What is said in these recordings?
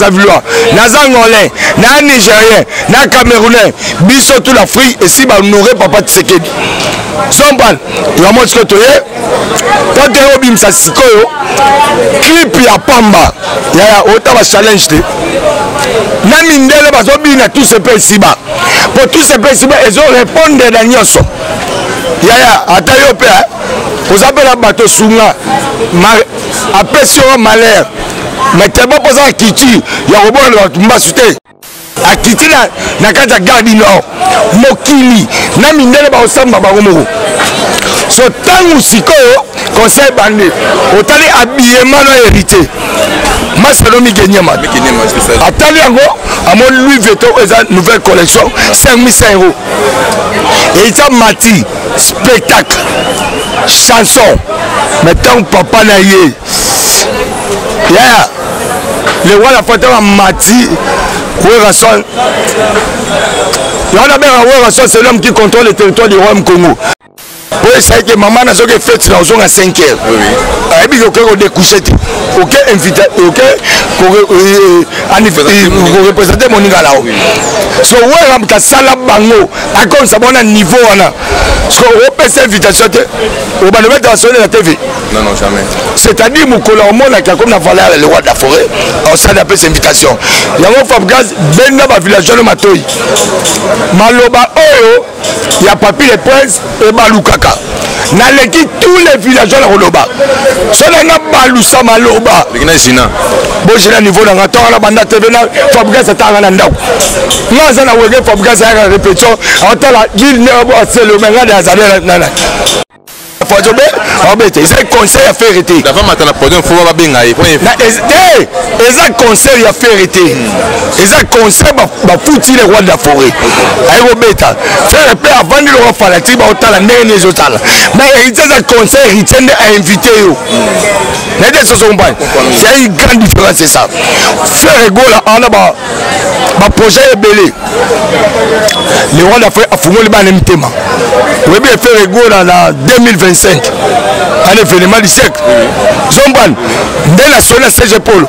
Brazzaville, naza angolais, na nigérien, na camerounais, biso tout l'Afrique esi ba honorer papa Tshisekedi. Sombal, vraiment sikoyo toye kote obimisa sikoyo clip ya pamba yaya ota ba challenge te na mindele bazobina tout se pe siba po tout se pe siba ezo répondre na nyonso yaya ata yo pe oza mpe na bato sunga apesi yo malheur mais tellement mpoza na culture ya kobona na bato mbasu te akiti na, na kati ya gare du nord mokili na mindele bakosamba bango moko so ntango sikoyo conseil bande otali habillement na héritier masano migenyama atali yango amo louis veto eza nouvelle collection 5500 euro eita mati spectacle chanson me ntango papa na ye yaya lengwa na fataka mati werrason yango nabengaka werrason c'est l'homme qui contrôle le territoire du royaume congo po esalaki mama nazoki efeti na ozonga 5 heure ayebi oke kodekouche te oke invite oke korepresente moninga na yo so wera kasala bango akomisa bango na niveau wana so opesa invitation te obanda obeta basole na tv c'est-à-dire mokolo omonaki akomi na valeur ya lewa de la forêt osali apesa invitation yango fabgaz benda bavillageois no matoi maloba oyo ya papi le prince ebalukaka naleki tous les villageois na koloba so na nga balusa maloba bojina niveau na nga ntango na banda tv na fabrigas atanga na ndako nga aza na wege fabrigas ayaka repetition atala ville aselome nga de azali nana fajo be abeta eza conseil ya ferre te eza conseil ya ferre te eza concert bafuti le roi de la forêt aye kobeta frere mpe avandi loka fanatike baotala ndenge nde ezotala ma héritier aza concert héritier nde ainvite yo nayebi esi ozokompane c'est une grande différence c'est ça frere gola ana baprojet ebele le roi de la forêt afungoli bana mitema oyebi efere gola na 2025 un événement du siècle zombane nde na soni na serge polo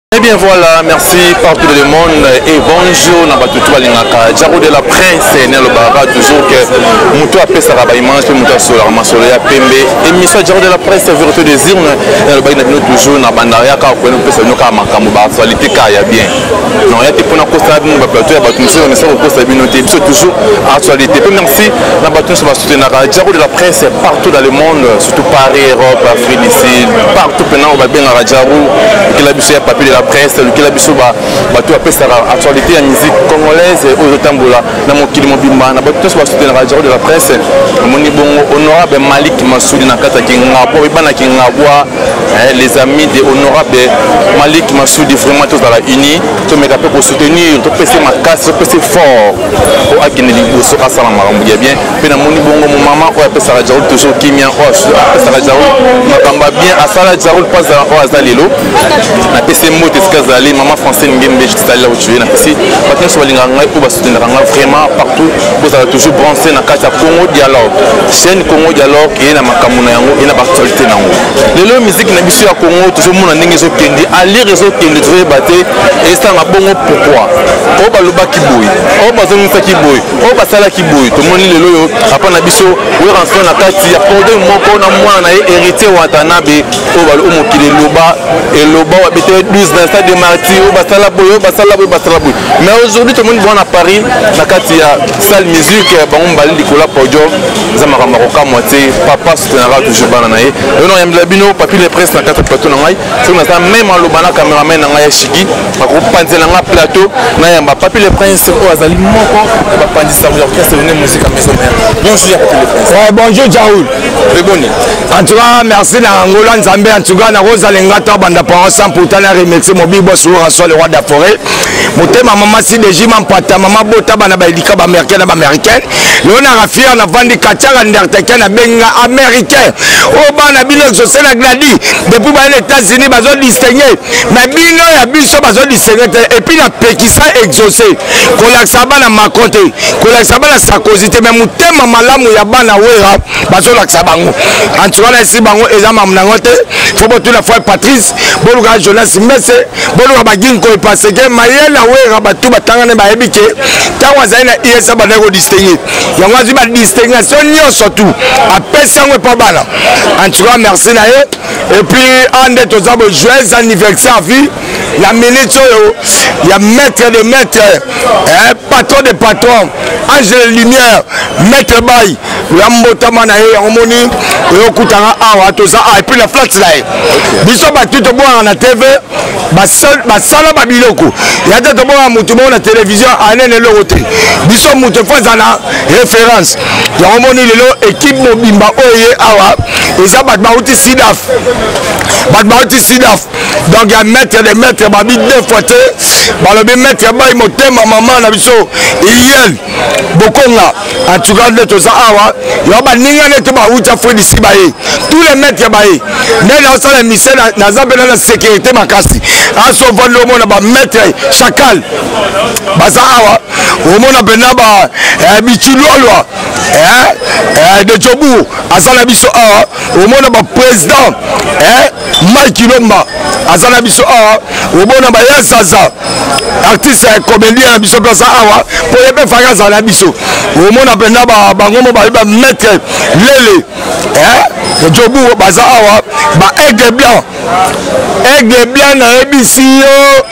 Eh bien voilà, merci partout le monde et bonjour na bato tout balingaka Jaro de la Prince ne alobaka toujours que moto apesaka ba image mpe moto asolaka masolo ya pembe émission Jaro de la Prince vérité des urnes ne alobaki na bino toujours na bandaka yaka koyena kopesa bino kaka makambo ba actualité kaka ya bien non ya te mpona kosa bino ba plateau ya bato mosusu mesa kokosa bino te biso toujours actualité mpe merci na bato nyonso basutenaka Jaro de la Prince partout dans le monde tout paris europe afrique du sud partout mpena oyo babengaka jabu lukela biso ya papier de la presse lukela biso bato bapesaka actualité ya musique congolaise oyo ezotambola na mokili mobimba na bato nyonso basutenaka jabu de la presse omoni bongo honorable malik masudi na kati ya kingabwa oyebana kingabwa eh, les amis de honorable malik masudi vraiment tozala unis tomeka mpe kosoutenir topese makasi topese fort mpo akende liboso asala makambo ya bien mpe namoni bongo momama oyo apesaka jarul toujours kimia oyo apesaka jarul makambo ya bien asala jarul mpo azala oyo aza lelo napesi mbote esika azali mama français ngembe jisalila otue napesi bato nyonso balingaka ngai oyo basutenaka ngai vraiment partout bozala toujours branche na kati ya congo dialogue chaîne congo dialogue eye na makambo na yango eye na baactualité na yango lelo miziki na biso ya congo tozomona ndenge ezokende alire ezokende tozoyeba te esalama bongo pourkui oyo balobaki boye oyo bazongisaki boye oyo basalaki boye tomoni lelo oyo papa na biso weranson na kati ya pordoi moko na mwana na ye héritier watanabe oyo balo oyo mokili eloba eloba wabete 12 na stade de marti oyo basala boye oyo basala boye basala boye mais aujourd'hui tomoni bango na paris na kati ya salle musique bango mibale likolo ya podium eza makambo ya kokamwa te papa soutenaka toujours bana na ye lelo na yambela bino papi le presse na kati ya plateau na ngai soki naza meme aloba na cameraman na ngai ya shigi bakopanzela nga plateau nayamba papi le prince oyo oh, azali moko na bapanzi sango ya orchestre lune musique maison mère bonjour ya papi le prince ouais, eh, bonjour jaoul eboni en tout cas merci na angola nzambe en tout cas nakozala engata banda parole sans pourtant na remercier mobibi bosuora soit le roi de la forêt motema mama sideji mampata mama bota bana baelika baaméricain na baaméricaine lelo naka fier navandi katiaka nderteke na benga américain oyo oh, bana bino exauce na gladi depuis baye na états-unis bazodistingue na bino ya biso bazo distingue te epuis na pekisa exauce kolakisa bana macron te kolakisa bana sarkozy te me motema malamu ya bana wera bazolakisa bango anti wana esi bango eza mamu nango te fo botuna foi patrice boluka jonas mese boluka baginkoy parce que mayele awera bato batangani bayebi ke ntango azali na is abandaki kodistingue yango azwi badistinguation nyonso tu apesi yango epa bana anti wana merci na ye epuis ande toza bo joyeux anniversaire à vie ya minute oyo ya maître de maître eh, patron de patron ange de lumière maître bay ya mbotama na ye yango moni oyokutanga awa toza awa epuis na flat na ye biso bato tobwaka na tv basala babiloko ya te tobonga motu moko na televizio anene eloko te biso motu efo aza na référence yango moni lelo ekipe mobimba oyo eye awa eza bato bauti sidaf bato bauti sidaf donc ya maître de maître babi deux fois te balobi maître bai motema mama na biso iyel bokonga en tout cas nde toza awa yango baninga nde to bawuti afredisi baye tous les maîtres ya baye nde naosala mission naza mpena na sécurité makasi aso vandi omona bamaître chacal baza awa omona mpena ba eh, bichilolwa eh, eh, de jobour aza na biso awa omona baprésident Mike Kilomba aza na biso awa obona ba ya zaza artiste ya comédien na biso mpe aza awa mpo ye mpe faki azala na biso omona mpenza bango mo bayebi ba maître lele eh, jobu baza awa ba aigle blanc aigle blanc nayebisi yo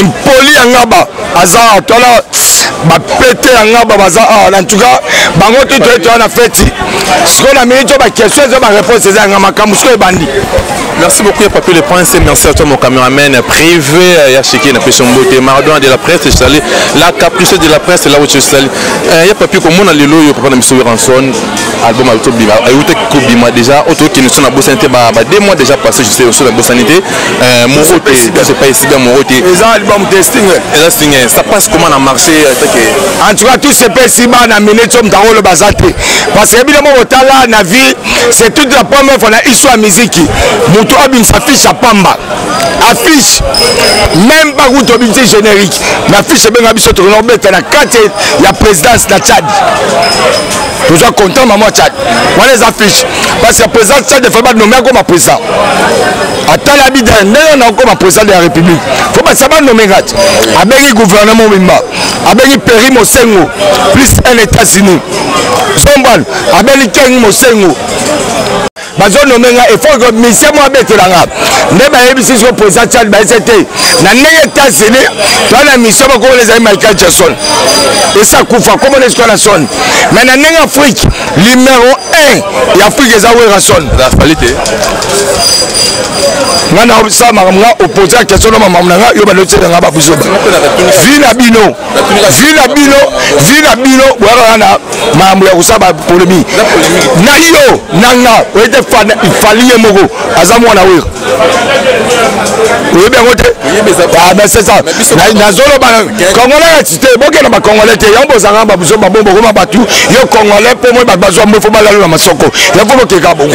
impoli ya ngaba aza awa tala bapete ya ngaba baza awa na ntuka bango te toye toya na feti sikoyo na miniti oyo baquestion eza bareponse eza yanga makambo sikoyo ebandi Merci beaucoup, Papi le Prince. Merci à toi, mon caméraman privé. Yashiki, na peso mbote. Maradona de la presse, je salue. La capricieuse de la presse, là où je salue. Euh, ya Papi, comme on a le lot, yo, papa, na miso ranson. Album, auto bima. Ayouta, kobima déjà. Auto, qui nous sont à Bossanité, bah, bah, deux mois déjà passé, je sais, au sud de Bossanité. Euh, moro te c'est pas ici bien moro te eza album te sting eza sting ça passe comment na marché euh, teke en tout cas tout c'est pas ici bas na minute yo mutaka oloba aza te parce que bino moko otala na vie c'est toute la première fois na histoire ya miziki motu abimisa fiche ya pamba affiche même bakutu obimisi générique na fiche ebenga biso tokona kobeta na kati ya présidence na tchad toza content mama chad wana eza fiche parce que président chad efai banome akoma président ata na bidene ndenge na okoma président de la république fo basa banome nga ti abengi gouvernement mobimba abengi peri mosengo plus un états-unis zombal abengi keng mosengo bazonome nga efo misie mwa abetela nga nde bayebisi siko président chad bayese te na ndenge etats-unis toa na misio bakomona ezali michael jackson esa kufa komona esiko na son mais na ndenge afrique numero 1 ya afrique eza werason nga na obisala makambo nga opose ya question na makambo na nga yo bandotiela nga babuzoba vi na bino zwi na bino zwi na bino boyaka wana makambo ya kosala bapolemiki na yo na nga oyete fali ye moko aza mwana wera oyebi yango te ah, nazoloba congolais ya site bokenda bacongolais te yango bozanga babuso babombo okoma bato yo congolais mpo moi bato bazwa mbo fo balalo na masoko ya fo bokeka bongo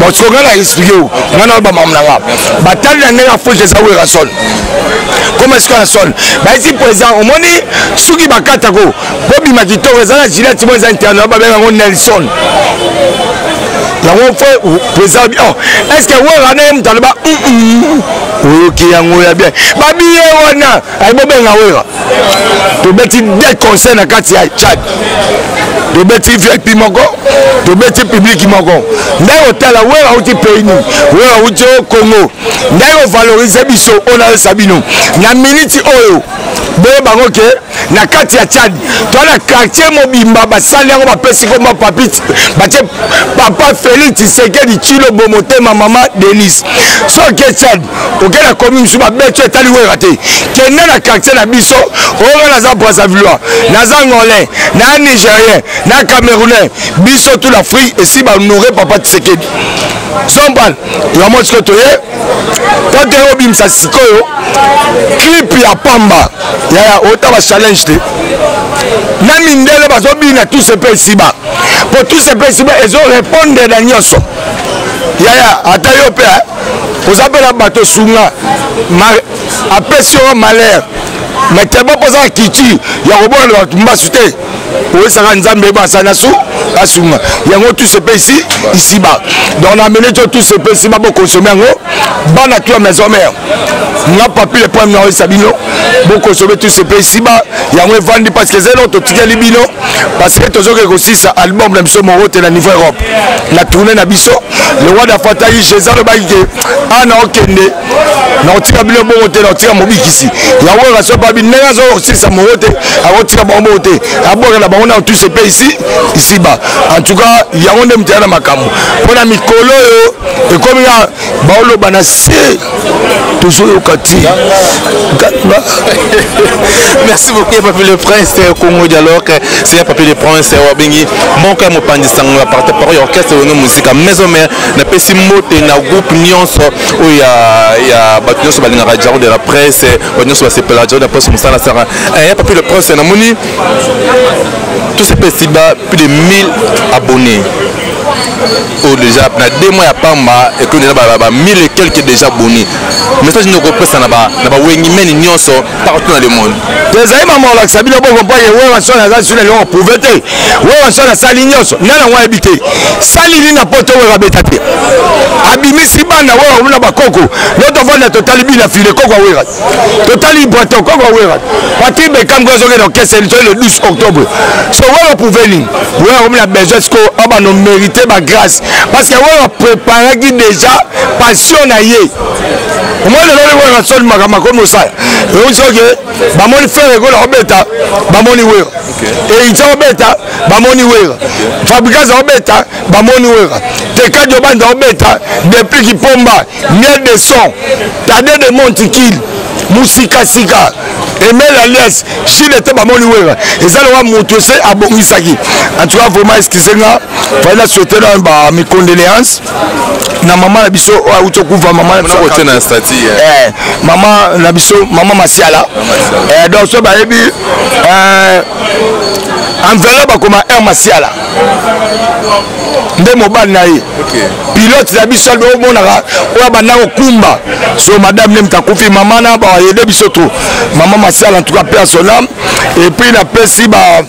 bosonga na explike o nga nalo bamamna nga batali na ndenge afrike eza werasone koma sikoyo na sone bayesi président omoni suki bakatako bobima kitoko eza na gilet timo eza interno babenga yango nelson yango fo président oh, est ce que wera na ye moto aloba oyoki yango ya bien babiye wana ayibobenga wera tobeti de conseil na kati ya chad tobeti vip moko tobeti publiki moko ndenge otala wera auti pays nini wera auti o congo ndenge kovalorize biso oyo nayesa bino na miniti oyo boye bango ke na kati ya tchad to na quartier mobimba basali yango bapesi komba papi batie papa félix tisekedi chilo bomotema mama denise soki tchad oke na komi mosusu babeto etali wera te kende na quartier na biso oyo naza brasavillois naza angolais na nigérien na camerounais biso tout l'afrique esi banore papa tisekedi sompal toyamoi sikoyo toye tante obimisa sikoyo clip ya pamba yaya ota bachallenge te na mindele bazobina tuse mpe esiba mpo tuse mpe esiba ezo repondre na nyonso yaya ata yo mpe eh, oza mpe na bato sunga apesi yo malheur mais tellement mpoza na kiti ya kobonana bato mbasu te oyesaka nzambe ebasa na su asunga yango tout se paye ici ici bas donc na amene to tout se paye ici bas bokonsome yango bana tu ya maison mère nga papi le problème naoyesa bino bokonsome tout se paye ici bas yango evandi parce que zelo totikeli bino parce que tozoke kosisa album na biso moko te na niveau europe na tourne na biso le roi dafataki jesus alobaki ke ana okende nakotika bino bongo te nakotika mobikisi yango oyo kasi opabi ndenge aza kosilisa mongo te akotika bango bongo te abwaka na bango na tuse mpe isi isiba en tout cas yango nde mitala na makambo mpo na mikolo oyo ekomi ya baoloba na se tozoyoka ti merci beaucoup ya papi le prince euh, congo dialogue euh, c'est ya papi le prince euh, wabengi moko ya mopanzi sango ya parti parole ya orchestre wenge mosika maison mare napesi mbote na groupe nyonso oyo ya ya bato nyonso balingaka jaro de la presse bato nyonso basepelaka jaro de la presse mosala asaka eh, ya papi le prince namoni tosepesi ba plus de 1000 abonnés oyo déjà na deux mois ya pamba ekomi déjà ba 1000 et quelque déjà boni message nini okopesa na bawengi meni nyonso partout dans le monde tezali mama olakisa bino boko mpo ye wewanson aza suna eloko prouve te wewanson asali nyonso nani yango ayebi te sali nini na poto wewa abeta te abimisi bana wewa omona bakoko no tovanda totali bina file koko awera totali bwato koko awera patri bekango ezokende okese litoi le 12 octobre so wewa prouve nini wewa omona besoin siko abano mérite bagrâce parce que wewa préparaki déjà passion na ye omoni lelo likola na soni makambo makomi osala eyoki soki bamoni fere ekola obeta bamoni wera eija obeta bamoni wera fabrikase obeta bamoni wera tekadi obanda obeta depuis kipomba miel de son tade de montikile musikasika emel alias chine te bamoni wera eza lowa moto ese abongisaki en tout cas vraiment excuse nga fai na souhaite na ba mes condoléances na mama na biso oyo awuti okufa mama na biso kotie na stati eh, mama na biso mama masiala eh, donc so bayebi eh, enveloppe akoma air masiala nde mobali na ye pilote na biso albe omonaka oyo abanda kokumba so madame ne moto akufi mama na baayede biso to mama masiala en tout cas pe ya son ame epuis napesi ba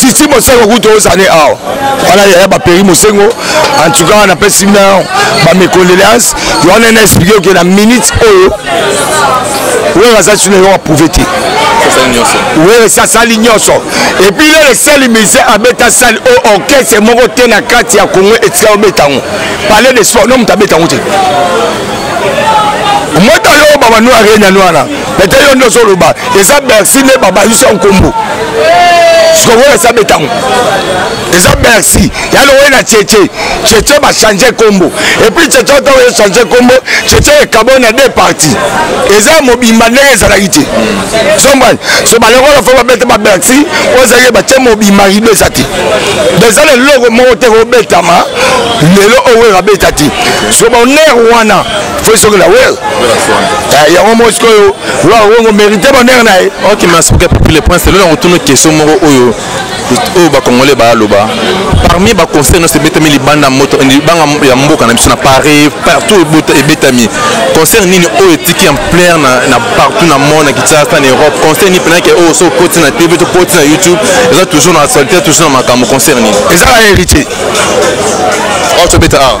titi mosengo kutu ozali awa wana yaya baperi mosengo en tout cas napesi na bamecondoléance wana na explike oke na minute oyo wera aza sino yo aprouve te wera esi asali nyonso epuis lelo esali musée abeta sali o oh, orchestre moko te na kati ya congo etika obeta yango palais de sport no moto abeta yango te moto ayo baba noire enyani wana pete yo nde ozoloba eza bercy nde babalisi ya nkombo sikoyo eza betango eza bercy yalo oyo na cheche cheche bachange nkombo epuis cheche ota oyo echange nkombo cheche ekabo na de parti eza mobimba ndenge ezalaki te sombani so balongola fo babeta babercy oyo ezalaki batye mobimba rido eza te eza na eloko moko te kobetama lelo oyo ekabeta te so baner wana fo soki la wer eh, yango moi sikoyo lwa wongo mérité bonheur na ye ok merci beaucoup papi le prince lelo nakotuna question moko oyo oyo bakongole baloba parmi baconseil nyonso ebetami libanda moto libanga ya mboka na biso na paris partout ebetami conseil nini oyo etiki ampleur na partout na monde na kinshasa na europe conseil nini mpenake oyo so okoti na tv to koti na youtube eza toujours na actualité toujours na makambo conseil nini ezaka héritier oyo tobeta awa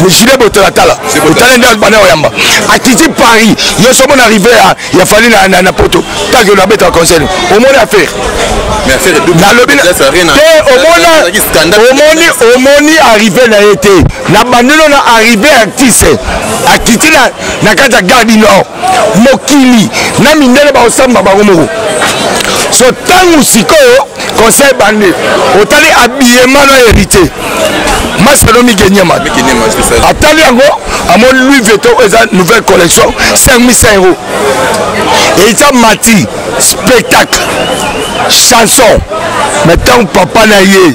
mais gilet botalatala otali nde bana oyamba akiti paris yo somo na rive ya fali na poto kake oyo abeta conseil omoni affaire nalobi te omoni arrive na ye te na bandino na arrive artiste akiti na kati ya garde du nord mokili na mindele bakosamba bango moko so ntango sikoyo conseil bande otali habillement na héritier masano migenyama atali yango amo louis veto eza nouvelle collection 5500 euro eza mati spectacle chanson mais ntango papa na ye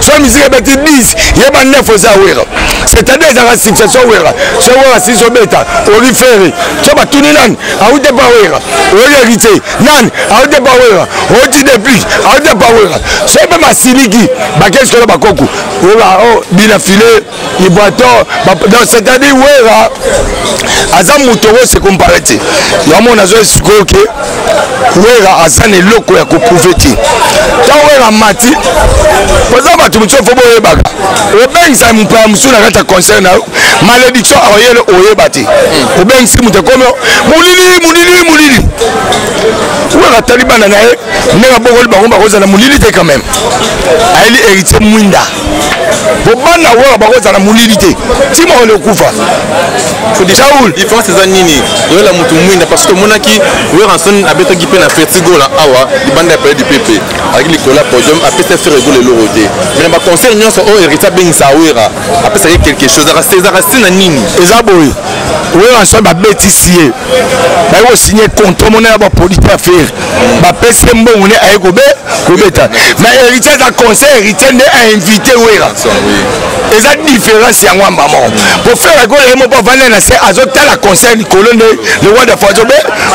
so misika ebeti 10 ye ba 9 eza wera c'est-à-dire ezalaka succession wera so wera sisi obeta oli fere so batuni nani awute pa wera oli héritier nani awute pa wera oti depuis awute pa wera so mpe masiliki bakesi kola bakoku ola o oh, bina file ibato donc c'est-à-dire wera aza moto yango se compare te yango nazwa sikoyo ke wera aza na eloko ya koprouve te ntango wera mati poza bato mosusu fo boyebaka obengisa mopa ya mosusu na kati ya concert na yo malédiction aoyele oyeba te obengisi moto ekomi molili molili molili wera atali bana na ye ndenge abokoli bango bakozala molili te quand même ayeli héritier mwinda bobanda wera bakozala molili te ntima oyo okufa saul différence eza nini oyela motu mwinda parce que omonaki weranson abetaki mpe na fertigola awa libanda ya période pp alaki likolo ya podium apesa fere egola eloko te mais na baconcert nyonso oyo héritier abengisa wera apesaki quelque chose ezaka sina nini eza boye weranson babetisi ye baye kosigne contre mona ya bapoliti ya fere bapesi ye mbongo nde aye kobe kobeta na héritier aza conseil héritier nde ainvite wera eza différence yango amba moko po fere akola ye moko avandi na se azotala conseil likolo nde le roi de fois obe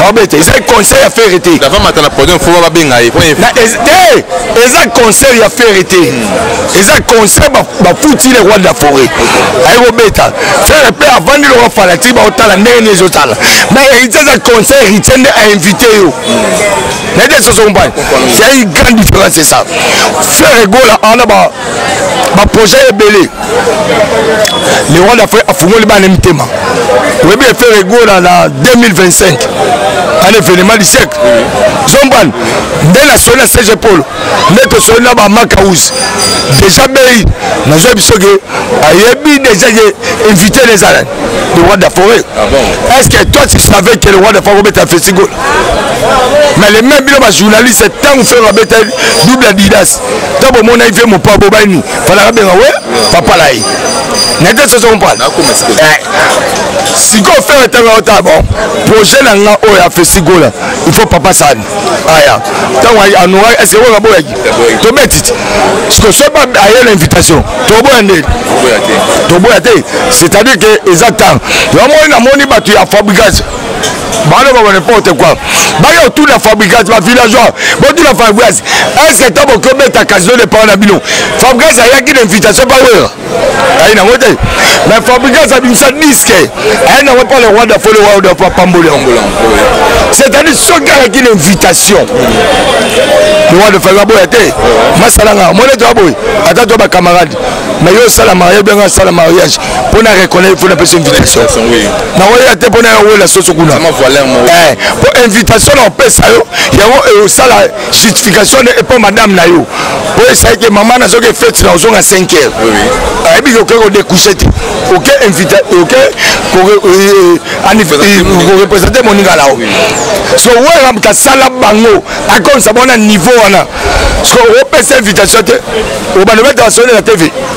abeta eza conseil ya fere te te eza conseil ya fere te eza concert bafuti le roi de la forêt aye kobeta frere mpe avandi loka fanatike baotala ndenge nini ezotala ma héritier eza concert héritier nde ainvite yo nayete soso compagne c'est une grande différence c'est ça frere gola ana ba baprojet ebele le roi de la forêt afungoli bana mitema oyebi efere gola na 2025 un événement du siècle zombane nde na soni na serge polo nde tosoli na bamakausi deja bei nazwa biso ke ayebi deja ke invité nezala le roi de la forêt ah est ce que toi tu savais que le roi de la forêt obeta festival mais le même bino bajournaliste ntango fere abeta double adidas ntango bomonaki mpe mopa bobani falaka benga we papa lai na te soso comprendre eh. sikoyo fere ntango aotala bon projet na nga oyo ya festigola il faut papa sani aya ntango anora ese oyo aboyaki tobeti ti siko soki aye na invitation toboya nde toboya te c'est-à-dire que eza ntango yamoni namoni bato ya fabricage baloba ba n'importe quoi baye autour ya fabricage ba villageois botula fabricage est-ce que ntango bokobeta casino depart na bino fabricage ayaki na invitation bawera aye nango te mais fabricas abimisa diske aye nango mpo le roi dafole wa dapo apamboli yango c'est-à-dire soki alaki na invitation le roi dafole aboya te masalanga mona to aboyi ata to bacamarade mais yo osala mariage bianga asala mariage mpo na reconnaitre mpo napesa invitation naoya te mpo na yowela soso kuna mpo eh, invitation na opesa yo yango eosala eh, justification de epa madame na yo po esalike mama nazoki fete na ozonga 5 heure ayebi ke oke kodekouche te oke invite oke korepresente moninga na yo so welcome kasala bango akomisa bona niveau wana so opesa invitation te obanda obeta basoni na tv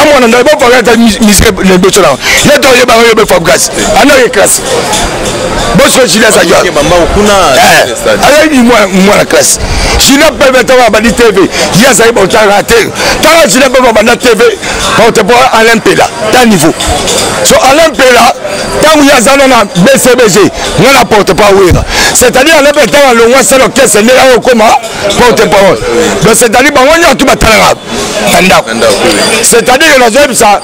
amwana ngai bofaka ata misike liboso na ye to oyebaka yo befa bukasi andoke classe bosiko jina azaki ayaki mwana classe jina peve ntango abandi tv ye azali baotaka te ntango jina peve abanda tv baotepo alain mpela ta niveau so alain mpela ntango ye aza na na bcbg nga na porte parole wera c'est-à-dire alain mpela ntango alongwa selo kese ndenge ayokoma porte parole donc c'est-à-dire bango nyonso batalaka na ndako c'est-à-dire nazoyebisa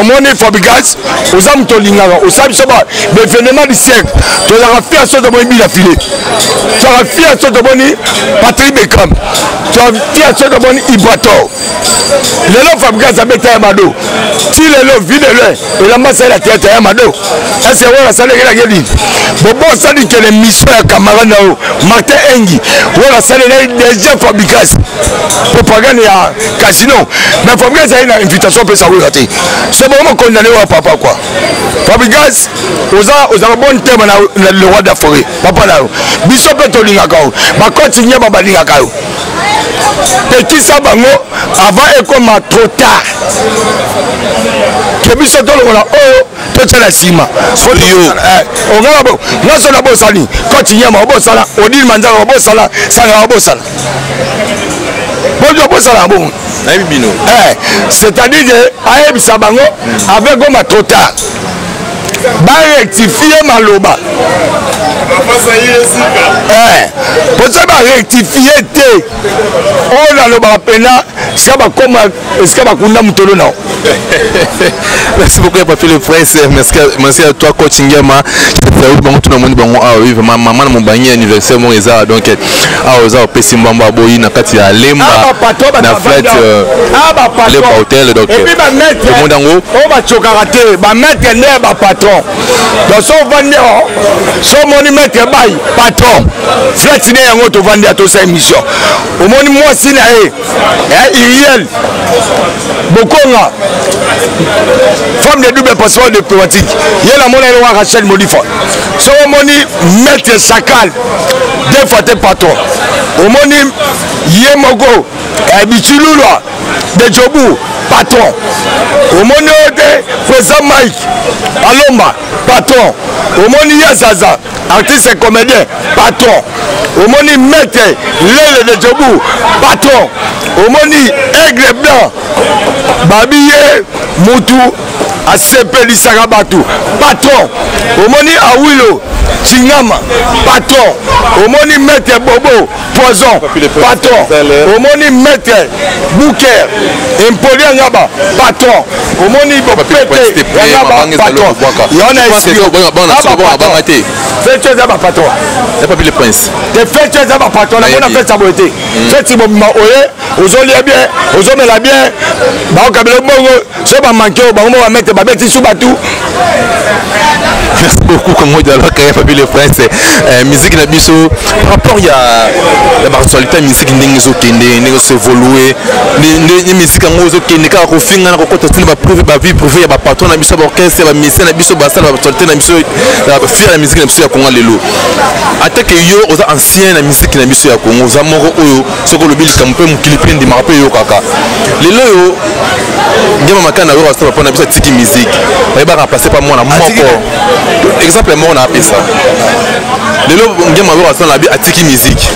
omoni fabrigas oza moto olingaka osala biso ba bevenement du siècle tozalaka fia so tomoni bila file tozalaka fia so tomoni patrik becam tozalaka fia so tomoni ibrator lelo fabrigas abeta ya mado ti lelo vi lelo elamba asali na teatre ya mado kasi yango nasalelaki nini bobo osali kele mission ya camarade na yo martin engi oyo nasalelaki deja fabricas propagande ya casino mais fabricas azali na invitation apesa koyoka te se bongo mokondane oyo ya papa kua fabricas oza ozala bonne terme na le roi de la forêt papa na yo biso mpe tolingaka yo bakontinye babalingaka yo pekisa bango avant ekoma trop tard ke biso tolongola oyo totya na nsima ongala bo nyonso nabosani koti nyama obosana odile manzaka obosana sanga obosana bojo bosana bongo nayebi bino eh, c'est-à-dire ayebisa bango avec goma trop tard barectifie maloba eh, poza barectifie te oyo nalobaka mpena sika bakoma esika bakunda motolo nao merci beaucoup ya papier le prince merci à toi coach ngema salut bango tuna moni bango awa oui vraiment maman na mobangi anniversaire moko eza donc awa oza opesi mbamba aboyi na kati ya lemba ah, na flat euh, ah, lemba hotel donc omoni yango oyo bacokaka te bamaitre nde ya bapatron donc so ovandi awa so omoni maitre bai patron flat nde yango tovandi atosa émission omoni mwasi na ye eh, iriel bokonga femme de double passeport diplomatique ye namona ye wa rachel modifa so omoni maître sakal deux fois te patron omoni ye moko eh, bichilulwa de jobu patron omoni oyo te président mike alomba patron omoni ye azaza artiste comédien patron omoni mete lele de jobu patron omoni aigle blanc babi ye mutu asepelisaka bato patron omoni awilo cingama patron omoni mete bobo poison patron omoni maître booker impoli ya ngaba patron omoni bopete ya ngaba patron yona esikoabanga te feti eza bapatron epapile prince te feti eza bapatron namona feti ya boye te feti bobima oye ozolia bien ozomela bien baokabela bongo so bamanke oyo bango bamete babeti su batu merci beaucoup kongo dialogue ya fabile prince eh, musique na biso par rapport ya ya baactualité ya musique ndenge ezokende ndenge ezoevolue nde musique yango ezokende kaka kofinga na kokota tina baprive bavie prive ya bapatron na biso ya baorchestre ya bamusicien na biso basala baactualité na biso fiere na musique na biso ya kongo lelo atake yo oza ancien na musique na biso ya kongo oza moko oyo soki olobi likambo mpe mokili mpe endimaka mpe eyokaka lelo oyo diama makana oyo asala mpo na biso atiki miziki ayebaka apase mpa mwana moko exemple moko na apesa lelo ngema oyo asala na bi atiki miziki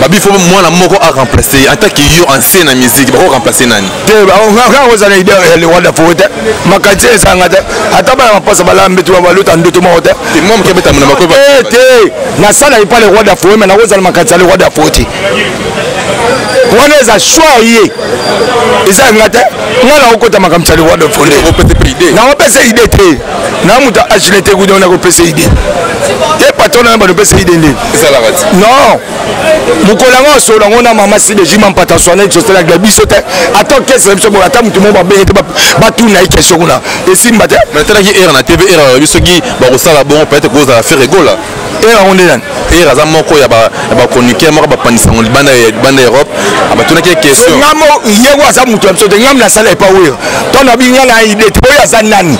babi fo mwana moko a remplace ye atake yo ancien na miziki bako remplace nani te kaka kozala ide ya liwa da fogo te makanisi ezanga te ata bana mapasa balala mbetu baluta ndoto moko te eh, te nasala epa liwa da fogo me nakozala makanisi ya liwa da fogo te wana eza shwa ye eza yanga te nga nakokota makambo sali wado fonde nakopesa ide te na moto agile te kuda nakopesa ide te patron na yo banopesa ide nde non mokolo yango asolo yango na mama sidejima mpata swana ecoselaki na biso te ata kese na biso boye ata motu moko babenge te batuna ye kestion kuna esimba te natalaki ere na tv ere alobi soki bakosala bongo peut-être kozala fere egola ere yango nde nani ere aza moko ya bachroniqueur moko bapandisango libanda ya europe abatunaki question ngamo yeko aza motu ya biso te ngami nasala epa were to na binga na ide te oyo aza nani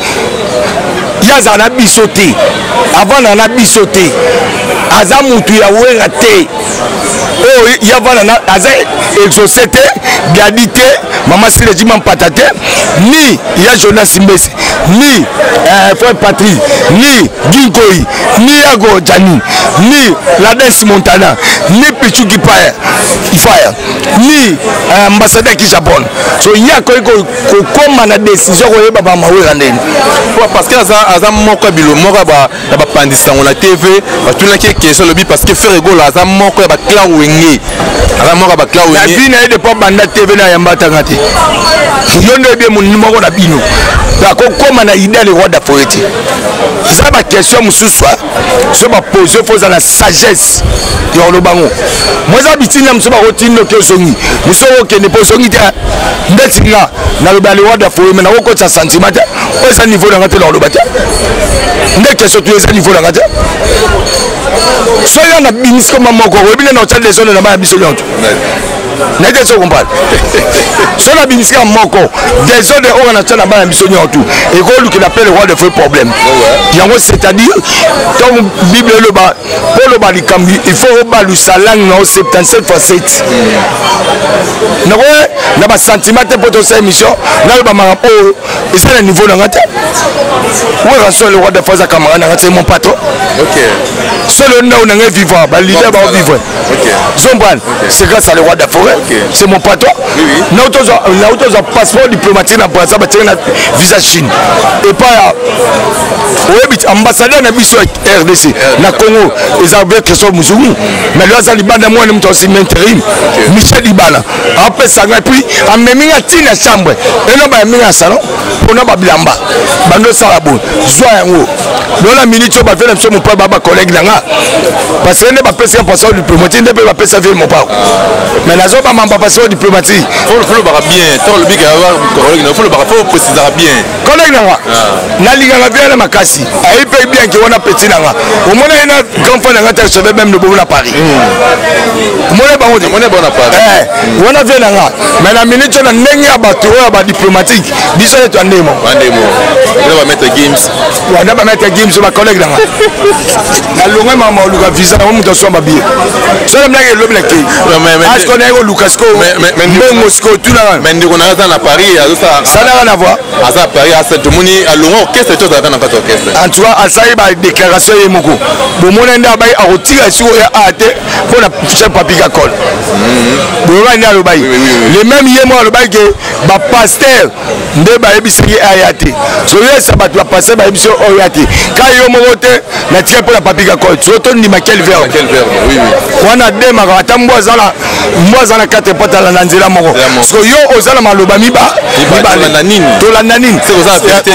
ye azala na biso te avanda na biso te aza mutu ya wera te oyo oh, ya vana aza exauce te gadi te mama sile jima mpata te ni ya jonas mbese ni eh, frère patri ni ginkoi ni yago jani ni ladens montana ni pichu kipaya ifaya ni eh, ambassadeur ki japon so ye akoki kokoma na décision koyeba bamawera ndeni parce que aza moko ya bilo moko ya na bapanzi sango na tv batunaki ye question alobi parce que ferre gola aza moko ya bacla wenge aza moko ya bacla wenge nabi na ye depo banda tv na yamba atanga te yo nde ebie monini moko na bino akokoma na ida le roi dafore te eza baquestion mosusu so bapose fo oza na sagesse ya oloba ngo mo eza bitinda mosusu bakotinda oke ozongi mosusu okokende mpo ozongi te ndeti nga naloba liwa bya foye me nakokotisa sentiment te oyo eza niveau na nga te nakoloba te nde question tu eza niveau na nga te soki yanga bimisi koma moko oyebi nde naotya desone na bana biso nyonso nayebi esi okompane so na bimisika moko desordre oyo natya na bana biso nyonso ekolukela mpe le roi de feu problème yango c'est-à-dire ntango bible eloba mpo oloba likambo il faut obalusa langue na yo 77 fois 7 nakoya na basentiment te mpo tosala émission naloba makambo oyo eza na niveau na nga te weranso le roi de fasa camarade na nga te mon patron solo ndao na ngai vivant balida bao vivre zombrane c'est grâce à le roi de forêt c'est mon patron nautozwa passeport diplomatique na brasa batika na visa chine epa oyebi ti ambassadeur na biso ya rdc na congo eza be christophe muzungu mais lelo aza libanda mwana moto asimi interim michel libala apesanga epuis amemi nga ti na chambre eno bayemi nga salon mpona babilamba bando osala boye zwa yango lola minute oyo bavie na biso mopao ba bacollègue na nga parce que nde bapesaka passeport diplomatie nde mpe bapesa vie mopao mais nazo bamamba passeport diplomatie fo olobaka bien ntango olobika ya bacollègue na fo olobaka fo oprécisaka bien kolege na nga nalingaka bien na makasi ayebi mpe bien ke wana petit na nga omona ye na grand frère na nga te cheve meme lobobo na paris omona bango te wana vie na nga mais na minute na ndenge ya bato oyo ya badiplomatique biso yetu ya ndemo wana bamete gims bacollege na nga nalongwe mama oluka visa yango moto aswa babie solo mlaki elobi laki age kona yeko luka siko mbongo siko tunaka mais ndeko na aza na paris azosala salaka na voix aza na paris asa tomoni alonga orchestre to azalaka na kati orchestre en tout cas asali ba déclaration ye moko bomona nde abai akotika siko ya a te mpo na chef papi kakol boyoka nde alobaki le même ye moko alobaki ke bapaster nde bayebisi ye aya te zoyesa bato ya paster bayebisi yo oya oh, te ka yo moko te natika mpo na papika cote so tondima quel verbe wana ademaka ata mbwa aza na mbwa aza na kate mpo atala na nzela moko so yo oza na maloba miba tolanda nini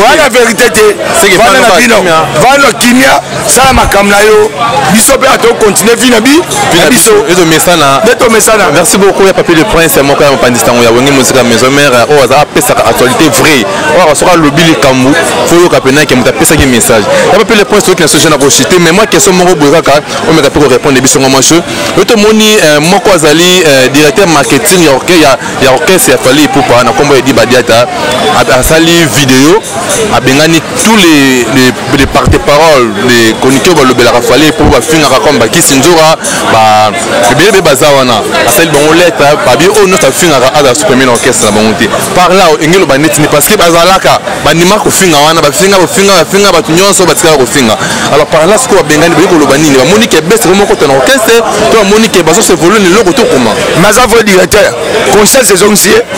wana verité te vanda na bino vanda kimia sala makambo na yo biso mpe ato continue vi na bi na biso ezomesana nde tomesana merci beaucoup ya papier de prince ya moko ya mopanzi sango ya wenge mosika maison mare euh, oyo aza apesaka actualité vrai oyo akasoka alobi likambo foyoka mpena ke moto apesaki message ya papier de prince toyoki na soje na koshite mais mwa question moko boye kaka omeka mpe korépondre biso ngo manche yo tomoni euh, moko azali euh, directeur marketing ya orchestre ya fali ipupa na nkombo ya edi badiata asali video abengani tous les de par tes paroles de chroniqueur balobelaka fale mpo bafingaka comme bakisi nzora ebele mpe baza wana asali bango lettre babi oyo nyonso afingaka azala supprime na orchestre na bango te par là enge eloba neti nde parce que bazalaka bandima kofinga wana bafinga bafinga bafinga bato nyonso batikala kofinga alors par là sikoyo babengani bayi koloba nini bamoni ke bese ko moko te na orchestre to bamoni ke bazosevolue na eloko tokoma naza vrai directeur conscience ezongisi ye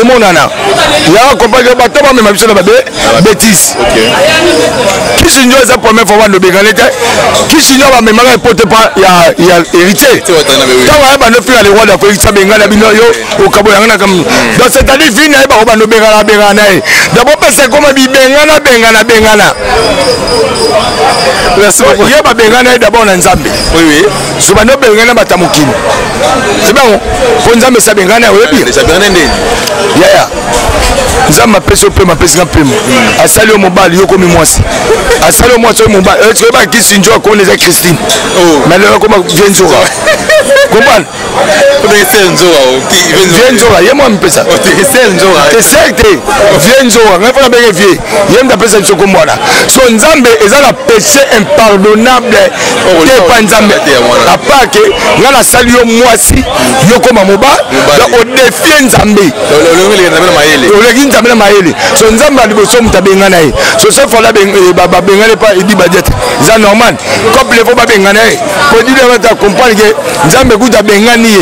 emonana yaka compagnie bato bamema biso na babe betise kisinyo eza première fois bandobekane te kisinyo bamemaka epote pa ya héritier ntango aya bando fika le roi dako héritier abenga na bino yo okaboyanga na kam donc c'est à dire vi na ye bako bandobekana abengana na ye donc bopesa ekoma bibengana bengana bengana ye babengana ye d'abord na nzambe zoba nde obengani na bata mokili ebango mpo nzambe esi abengani na oyebi yaya nzambe apesi yo mpema apesi nga mpema asali yo mobali yo komi mwasi asali yo mwasi oyo mobali eh, oyebaka kisi njo akoni eza christine oh. mais lelo akoma vie nzoka comprendre vie nzoka ye mwa mipesa oh, te ser te vie nzoka ngai mpo nabenge vie ye mpe apesa biso kombo wana so nzambe eza na péché impardonnable te epai nzambe apake ngai nasali yo mwasi yokoma moba odefie nzambe oleki nzambe na mayele so nzambe ya liboso moto abengana ye so chaque fois eh, babengana epa edi badiate eza normal couple fo babengana ye po edi badiate acomprendre ke nzambe kutu abengani ye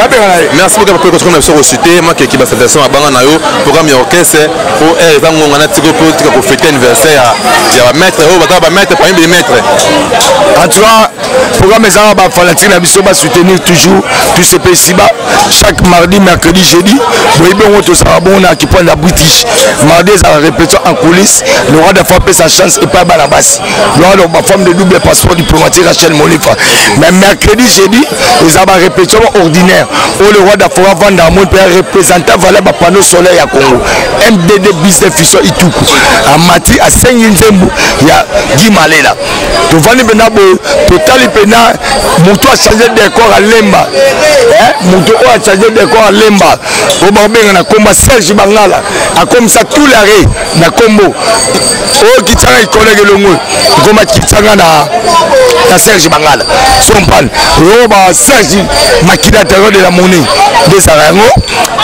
babengana ye merci beaucoup papa kotokomi na biso kosute makeki basatation abanga na yo programme ya orchestre po heure eza ngonga na tiko po tika kofete anniversaire ya bamaître oyo baza bamaître parmi bemaître en tout cas programme ezanga bafanatique na biso basoutenir toujours tusepesiba chaque mardi mercredi jeudi boyebi yango tozalaka bongo na kipanda british mardi ezalaka répétition en coulisse lorada fo apesa chance epai bana basi loi donc ma femme de double passeport diplomatique rachel molifa mais mercredi jeudi eza ba répétition ba ordinaire oyo le roi d'afora vanda amoi mpe représenta valeur ba panneau solaire ya congo mdd business fusion ituku amati asengi nzembo ya guy malela tovandi mpena boye totali mpena moto achange décor alemba moto oyo achange décor alemba oyo bakobenga na komba serge bangala akomisa tout lare na kombo oyo oh, kitsanga ikolege longo ekoma kitsanga na na serge bangala sompane oyo oh, ba serge makila terreur de la monnaie nde ezalaka yango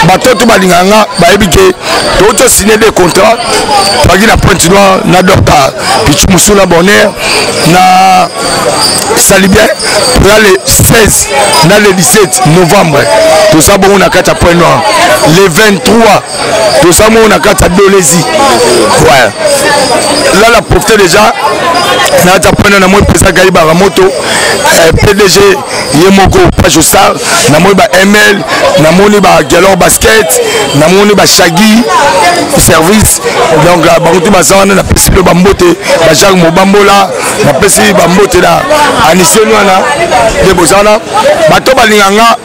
batoto balingaka nga bayebi ke touti osigne de contrat toyaki na pointe noir na dorka pichu mosu na bonheur na sali bien toya le 16 na le 17 novembre toza bongo na kati ya point noir le 23 toza moo na kati ya dolezi ouais. là la profite déjà naza mpona na moi mpenza gai baka moto eh, pdg ye moko page star namoni ba ml namoni ba galor basket namoni ba shagi service donc euh, bango te baza wana napesi mpe bambote ba jacques mobambola napesi bambote na anisoni wana nde boza wana bato balinganga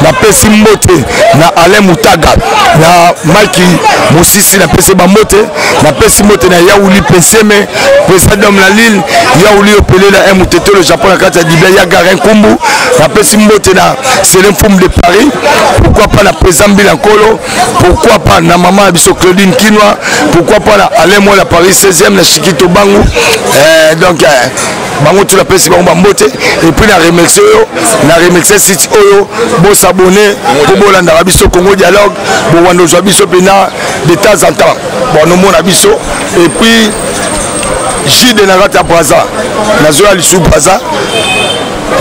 napesi mbote na alain mutaga na maki mosisi napesi bambote napesi mbote na yauli peseme president na lille yauli opele na mtto le japon na kati ya libia ya garin nkumbu napesi mbote na selin fume de paris pourquoi pas na president mbila nkolo pourquoi pas na mama na biso claudine kinwa pourquoi pas na alain mwana paris 16e na shikito bangu eh, donc eh, bango tu napesi bango bambote epuis na remercie yo na remercie site oyo bosabone mpo bolandaka biso congo dialogue bowanda ozwa biso mpena de temps en temps bon nomona biso epuis jide na kati ya braza nazoya lisu braza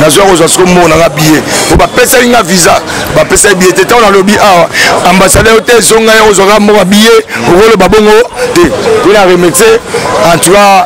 nazwa kozwa siko mbongo nanga biye po bapesaki nga visa bapesaki biye te ntango nalobi awa ambasade yo te ezonga ye ozwaka mbongo biye okoloba bongo te mpe na remercie en tout cas